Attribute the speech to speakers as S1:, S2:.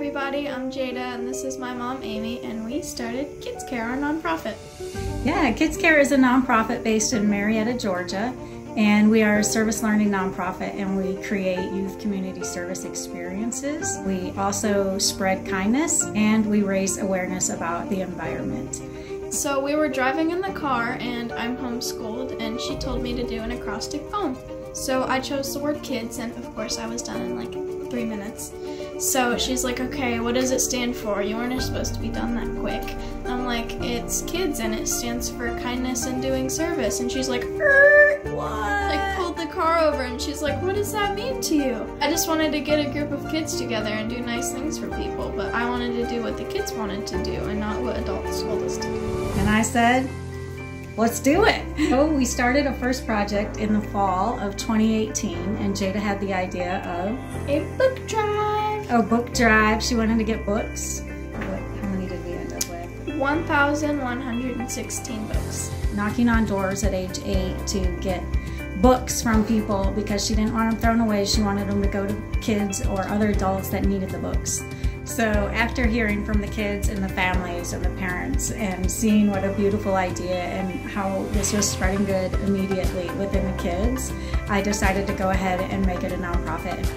S1: everybody, I'm Jaida and this is my mom Amie and we started Kids Care, our nonprofit.
S2: Yeah, Kids Care is a nonprofit based in Marietta, Georgia, and we are a service learning nonprofit and we create youth community service experiences. We also spread kindness and we raise awareness about the environment.
S1: So we were driving in the car and I'm homeschooled and she told me to do an acrostic poem. So I chose the word kids and of course I was done in like three minutes. So she's like, okay, what does it stand for? You weren't supposed to be done that quick. I'm like, it's kids and it stands for kindness and doing service. And she's like, er, what? Like pulled the car over and she's like, what does that mean to you? I just wanted to get a group of kids together and do nice things for people, but I wanted to do what the kids wanted to do and not what adults told us to do.
S2: And I said, let's do it. So we started a first project in the fall of 2018 and Jaida had the idea of
S1: a book drive.
S2: Oh, book drive. She wanted to get books. How many did we end up with?
S1: 1,116 books.
S2: Knocking on doors at age eight to get books from people because she didn't want them thrown away. She wanted them to go to kids or other adults that needed the books. So after hearing from the kids and the families and the parents and seeing what a beautiful idea and how this was spreading good immediately within the kids, I decided to go ahead and make it a nonprofit.